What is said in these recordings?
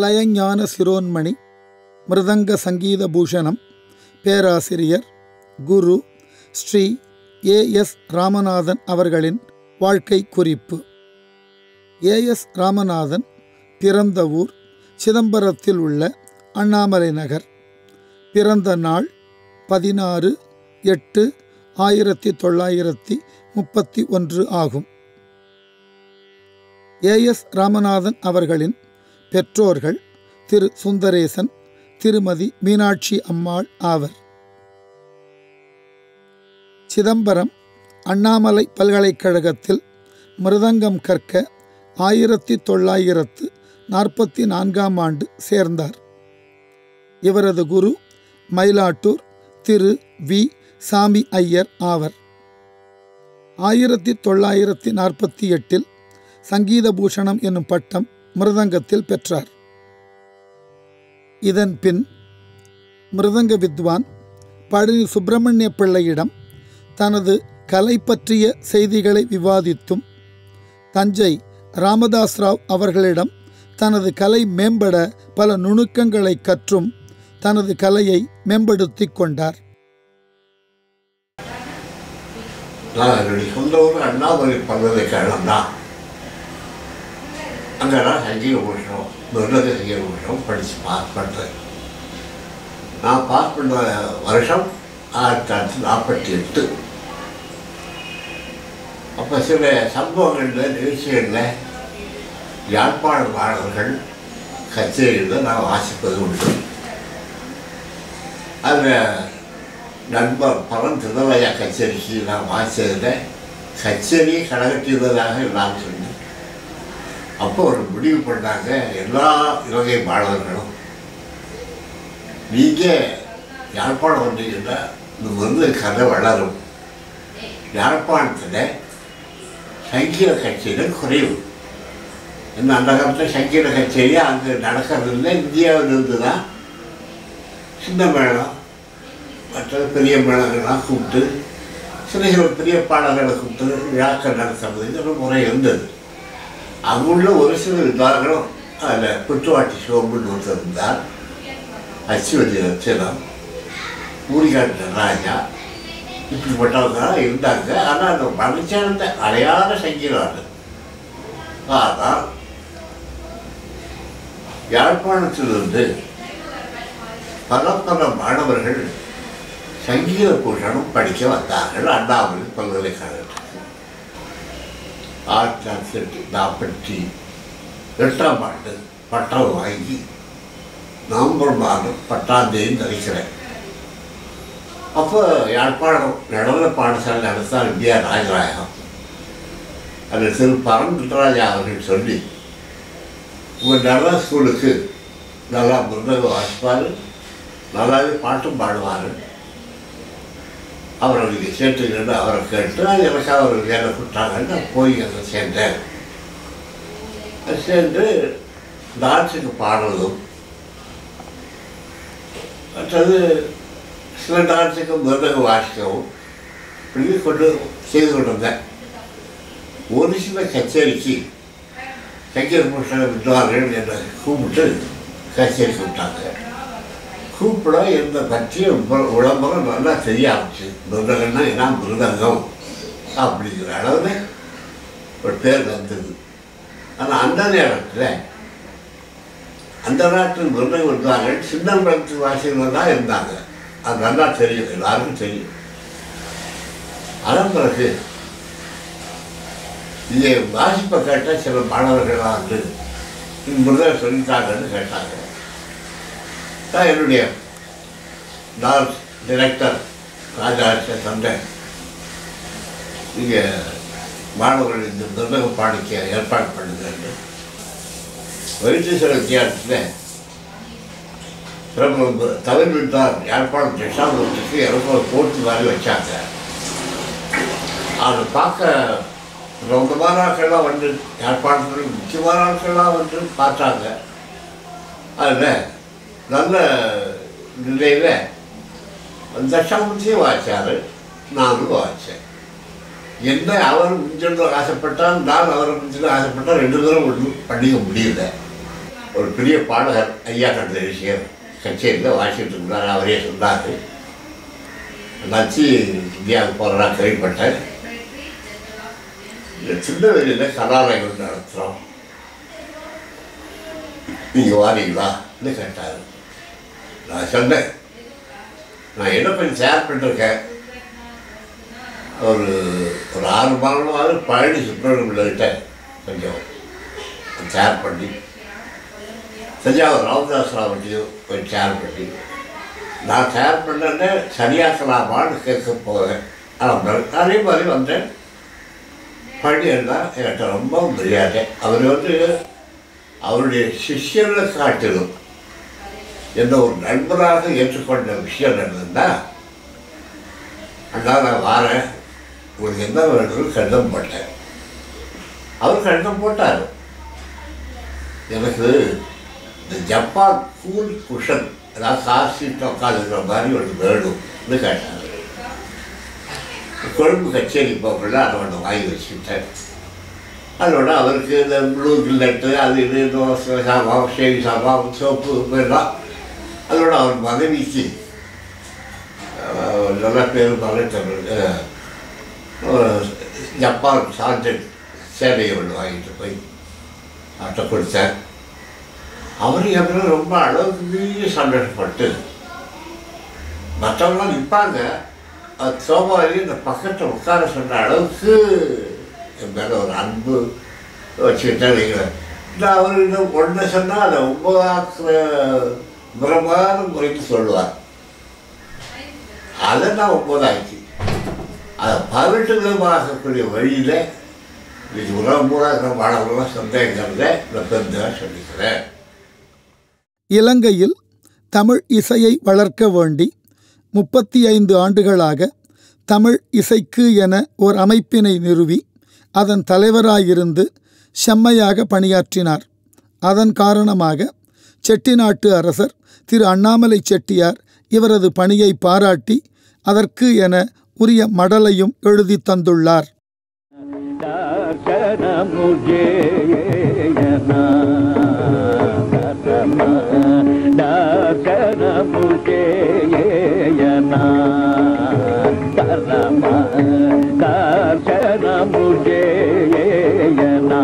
லயஞான சிரோன்மணி மிருதங்க சங்கீத பூஷணம் பேராசிரியர் குரு ஸ்ரீ ஏ எஸ் ராமநாதன் அவர்களின் வாழ்க்கை குறிப்பு. ஏ எஸ் ராமநாதன் பிறந்த ஊர் சிதம்பரத்தில் உள்ள அண்ணாமலை நகர். பிறந்த நாள் பதினாறு எட்டு ஆயிரத்தி தொள்ளாயிரத்தி முப்பத்தி ஒன்று ஆகும். ஏ எஸ் ராமநாதன் அவர்களின் பெற்றோர்கள் திரு சுந்தரேசன் திருமதி மீனாட்சி அம்மாள் ஆவர். சிதம்பரம் அண்ணாமலை பல்கலைக்கழகத்தில் மிருதங்கம் கற்க ஆயிரத்தி தொள்ளாயிரத்து நாற்பத்தி நான்காம் ஆண்டு சேர்ந்தார். இவரது குரு மயிலாட்டூர் திரு வி. சாமி ஐயர் ஆவர். ஆயிரத்தி தொள்ளாயிரத்தி நாற்பத்தி எட்டில் சங்கீத பூஷணம் என்னும் பட்டம் மிருதங்கத்தில் பெற்றார். இதன் பின் மிருதங்க வித்வான் பழனி சுப்பிரமணிய பிள்ளையிடம் தனது கலை பற்றிய செய்திகளை விவாதித்தும் தஞ்சை ராமதாஸ் ராவ் அவர்களிடம் தனது கலை மேம்பட பல நுணுக்கங்களை கற்றும் தனது கலையை மேம்படுத்திக் கொண்டார். நான் சொந்த ஊர் அண்ணாமலை பல்கலைக்கழகம் தான் அங்கே நான் சங்கீத பூஷணம் மிருதக சங்கீத பூஷணம் படித்து பாஸ் பண்ணுறேன் நான் பாஸ் பண்ண வருஷம் ஆயிரத்தி தொள்ளாயிரத்தி நாற்பத்தி எட்டு. அப்போ சில சம்பவங்களில் நிகழ்ச்சிகளில் யாழ்ப்பாண மாணவர்கள் கச்சேரியில் நான் வாசிப்பது உண்டு. அதில் நண்பர் பரன் திருநலையா கச்சேரிக்கு நான் வாசித்ததில் கச்சேரி கடகட்டியதாக நான் சொன்னேன் அப்போ ஒரு முடிவு பண்ணாங்க எல்லா இலங்கை மாணவர்களும். நீங்கள் யாழ்ப்பாணம் வந்தீங்கன்னா இந்த வந்து கதை வளரும். யாழ்ப்பாணத்தில் சங்கீத கச்சேரிகள் குறைவு. என்ன அந்த காலத்தில் சங்கீத கச்சேரி அங்கே நடக்கிறதில்ல இந்தியாவிலிருந்து தான் சின்ன மேளம் மற்ற பெரிய மேளங்கள்லாம் கூப்பிட்டு சில சில பெரிய பாடல்களை கூப்பிட்டு விழாக்கள் நடத்துறதுங்கிற முறை இருந்தது. அங்குள்ள ஒரு சில வித்வான்களும் அதில் குற்றவாட்டி சோம்புன்னு ஒருத்தர் இருந்தார். அச்சுவதி ரச்சனம் ஊரிகாட்டு ராஜா. இப்படிப்பட்டவங்களாம் இருந்தாங்க. ஆனால் அந்த மனுஷானந்த அடையாள சங்கீதம் ஆனால் யாழ்ப்பாணத்திலிருந்து பல பல மாணவர்கள் சங்கீத பூஷணம் படிக்க வந்தார்கள். அண்ணாமலை பல்கலைக்கழகம் ஆயிரத்தி தொள்ளாயிரத்தி நாற்பத்தி எட்டாம் ஆண்டு பட்டம் வாங்கி நவம்பர் மாதம் பத்தாம் தேதி நினைக்கிறேன் அப்போ யாழ்ப்பாணம் நடன பாடசாலை நடத்தார் இந்தியா ராஜநாயகம். அந்த திரு பரந்துராஜா அவர்கள் சொல்லி உங்கள் நடன ஸ்கூலுக்கு நல்லா புத்தகம் வாசிப்பார் நல்லாவே பாட்டும் பாடுவார் அவரை நீங்கள் அவரை கேட்டு அது எனக்கு அவர் வேலை கொடுத்தாங்கன்னு நான் போய் அங்கே சேர்ந்தேன். சேர்ந்து டான்ஸுக்கு பாடுறதும் மற்றது சில டான்ஸுக்கு மிருதகம் வாசிக்கவும் இப்படி கொண்டு செய்து கொண்டிருந்தேன். ஒரு சில கச்சேரிக்கு சங்கீத பூஷண வித்வான்கள் என்னை கூப்பிட்டு கச்சேரி கூப்பிட்டாங்க கூப்பிட என்னை பற்றி விளம்பரம் நல்லா செய்ய ஆரம்பிச்சு. மிருதகன்னா என்ன மிருதங்கம் அப்படிங்கிற அளவில் ஒரு பேர் வந்தது. ஆனால் அந்த நேரத்தில் அந்த நாட்டில் மிருதக இருந்தார்கள் சின்னம்பலத்து வாசிகள் தான் இருந்தாங்க. அது நல்லா தெரியும். எல்லாருக்கும் தெரியும். அதன் பிறகு இதை வாசிப்பை கேட்டால் சில மாணவர்களாக வந்து மிருதம் சொல்லித்தாங்கன்னு கேட்டாங்க. நான் என்னுடைய டான்ஸ் டிரெக்டர் ராஜாச்ச சொன்னேன் இங்கே மாணவர்கள் இந்த மிருதகம் பாடிக்க ஏற்பாடு பண்ணுங்கன்னு வைத்தீஸ்வர வித்தியாசத்தில் பிரபல தமிழ் விட்டார் யாழ்ப்பாணம் தட்சாபுரத்துக்கு எனக்கு ஒரு போட்டு மாதிரி வச்சாங்க. அதை பார்க்க ரொம்ப மாணாக்கள்லாம் வந்து யாழ்ப்பாணத்தில் முக்கியமான ஆட்கள்லாம் வந்து பார்த்தாங்க. அதில் நல்ல நிலையில் தட்சாமூர்த்தியும் வாய்ச்சார் நானும் வாய்ச்சேன் என்ன அவர் மிஞ்சணும் ஆசைப்பட்டால் நான் அவரை மிஞ்சணும் ஆசைப்பட்டால் ரெண்டு பேரும் ஒன்றும் பண்ணிக்க முடியல. ஒரு பெரிய பாடகர் ஐயா கண்ட விஷயம் கச்சேரியில் வாசிட்டு இருந்தார். அவரே சொன்னார். நச்சு இந்தியாவுக்கு போகிறதா கேள்விப்பட்டேன். இந்த சின்ன வெளியில் கலாலயம் நடத்துகிறோம் நீங்கள் வாரீங்களான்னு கேட்டார். நான் சொன்னேன். நான் என்ன பண்ணி ஷேர் பண்ணிருக்கேன்? ஒரு ஒரு ஆறு மாதமாவது பழனி சுப்பிரமணியர்கிட்ட கொஞ்சம் ஷேர் பண்ணி தஞ்சாவூர் ராமதாஸ் ராவட்டியும் கொஞ்சம் ஷேர் பண்ணி நான் ஷேர் பண்ணேன்னு சரியாக்கலாமான்னு கேட்க போவேன் ஆனால் அதே மாதிரி வந்தேன். பழனி இருந்தால் என்கிட்ட ரொம்ப மரியாதை. அவர் வந்து அவருடைய சிஷியர்களை காட்டிலும் என்ன ஒரு நண்பராக ஏற்றுக்கொண்ட விஷயம் என்னதுன்னா அண்ணா நான் வாரேன். உங்களுக்கு என்ன வேணும்னு கடிதம் போட்டேன். அவர் கடிதம் போட்டார். எனக்கு இந்த ஜப்பான் கூல் குஷன் அதாவது காசி உட்காந்துக்கிற மாதிரி ஒன்று வேணும்னு கேட்டார். கொழும்பு கச்சேரி போகல அதை ஒன்று வாங்கி வச்சுட்டேன் அதோட அவருக்கு இந்த ப்ளூ கில்லட்டு அது இது தோசை சாமான் ஷேவி சாமான் சோப்பு இதெல்லாம் அதோட அவர் மனைவிக்கு நல்ல பேர் மறைத்தவர் ஜப்பான் சார்ஜன் சேவையை ஒன்று வாங்கிட்டு போய் அவர்கிட்ட கொடுத்தார். அவர் எவ்வளோ ரொம்ப அளவுக்கு மீறி சந்தோஷப்பட்டு மற்றவங்களாம் நிற்பாங்க. அது சோபாரி இந்த பக்கத்தில் உட்கார சொன்ன அளவுக்கு என் மேலே ஒரு அன்பு வச்சுக்கிட்டேன் வைக்கிறேன் இந்த அவர் இன்னும் ஒன்று சொன்னால் அதை ஒன்பதாக்குற முறமான முறைக்கு சொல்லுவார். அதை நான் ஒன்பதாக்கி அதை பதினெட்டு விதமாகக்கூடிய வழியில் இது உறவுமுறை மாணவர்களாம் சந்தேகங்கிறத நான் பெருந்தாக சொல்லிக்கிறேன். இலங்கையில் தமிழ் இசையை வளர்க்க வேண்டி முப்பத்தி ஐந்து ஆண்டுகளாக தமிழ் இசைக்கு என ஓர் அமைப்பினை நிறுவி அதன் தலைவராயிருந்து செம்மையாக பணியாற்றினார். அதன் காரணமாக செட்டிநாட்டு அரசர் திரு அண்ணாமலை செட்டியார் இவரது பணியை பாராட்டி அதற்கு என உரிய மடலையும் எழுதி தந்துள்ளார். கர்ணமுஜேயனா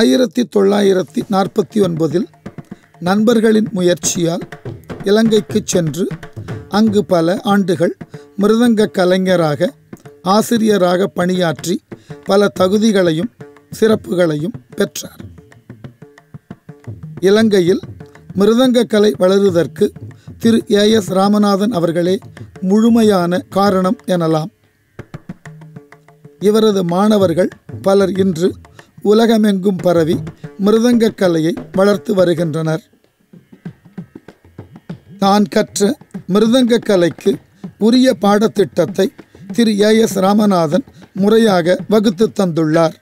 ஆயிரத்தி தொள்ளாயிரத்தி நாற்பத்தி ஒன்பதில் நண்பர்களின் முயற்சியால் இலங்கைக்கு சென்று அங்கு பல ஆண்டுகள் மிருதங்க கலைஞராக ஆசிரியராக பணியாற்றி பல தகுதிகளையும் சிறப்புகளையும் பெற்றார். இலங்கையில் மிருதங்க கலை வளருவதற்கு திரு ஏ எஸ் ராமநாதன் அவர்களே முழுமையான காரணம் எனலாம். இவரது மாணவர்கள் பலர் இன்று உலகமெங்கும் பரவி மிருதங்க கலையை வளர்த்து வருகின்றனர். தான் கற்ற மிருதங்கக் கலைக்கு உரிய பாடத்திட்டத்தை திரு ஏ எஸ் ராமநாதன் முறையாக வகுத்து தந்துள்ளார்.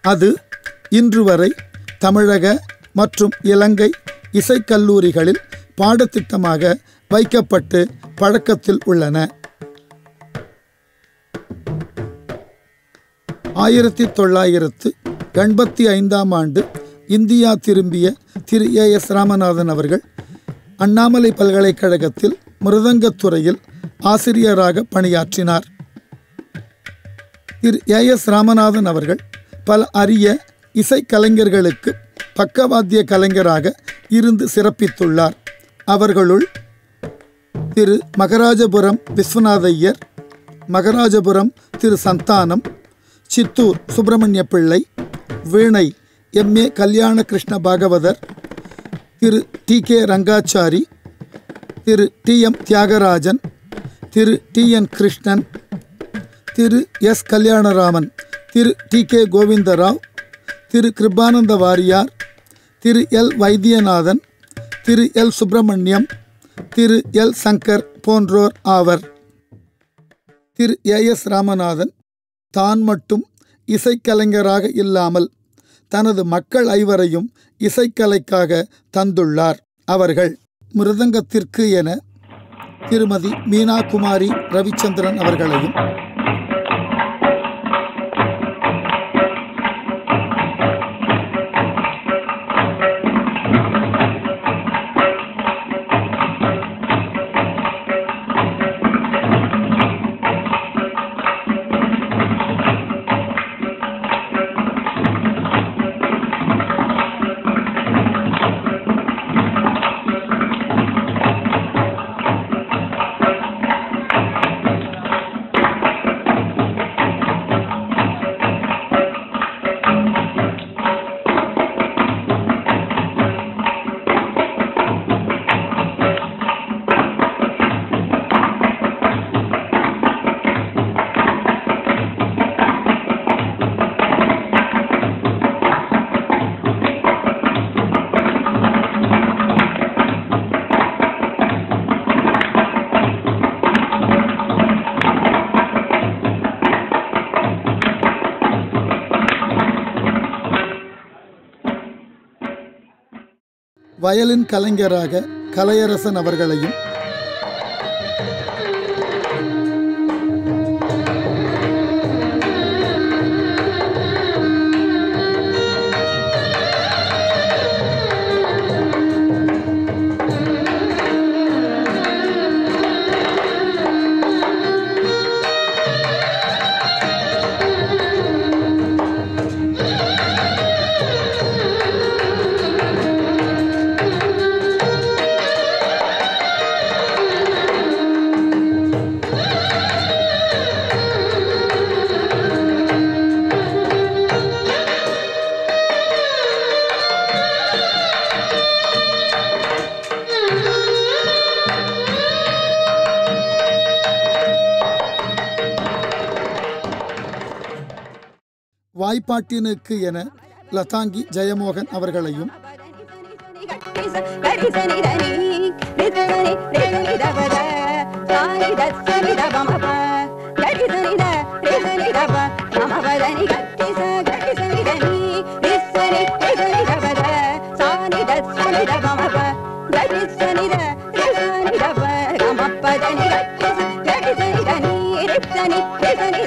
அது இன்று வரை தமிழக மற்றும் இலங்கை இசைக்கல்லூரிகளில் பாடத்திட்டமாக வைக்கப்பட்டு பழக்கத்தில் உள்ளன. ஆயிரத்தி தொள்ளாயிரத்து எண்பத்தி ஐந்தாம் ஆண்டு இந்தியா திரும்பிய திரு ஏ எஸ் ராமநாதன் அவர்கள் அண்ணாமலை பல்கலைக்கழகத்தில் மிருதங்கத் துறையில் ஆசிரியராக பணியாற்றினார். திரு ஏ எஸ் ராமநாதன் அவர்கள் பல அரிய இசைக்கலைஞர்களுக்கு பக்கவாத்திய கலைஞராக இருந்து சிறப்பித்துள்ளார். அவர்களுள் திரு மகராஜபுரம் விஸ்வநாதையர் மகராஜபுரம் திரு சந்தானம் சித்தூர் சுப்பிரமணிய பிள்ளை வீணை M. A. Kalyana Krishna Bhagavathar Thiru. T. K. Rangachari Thiru. T. M. Thyagarajan Thiru. T. N. Krishnan Thiru. S. Kalyanaraman Thiru. T. K. Govindarao Thiru. Kirupananda Variyar Thiru. L. Vaidyanathan Thiru. L. Subramaniam Thiru. L. Shankar போன்றோர் ஆவர். திரு. ஏ. S. Ramanathan தான் மட்டும் இசைக்கலைஞராக இல்லாமல் தனது மக்கள் ஐவரையும் இசைக்கலைக்காக தந்துள்ளார். அவர்கள் மிருதங்கத்திற்கு என திருமதி மீனா குமாரி ரவிச்சந்திரன் அவர்களையும் வயலின் கலைஞராக கலையரசன் அவர்களையும் வாய்ப்பாட்டினுக்கு என லதாங்கி ஜெயமோகன் அவர்களையும். பிரம்ம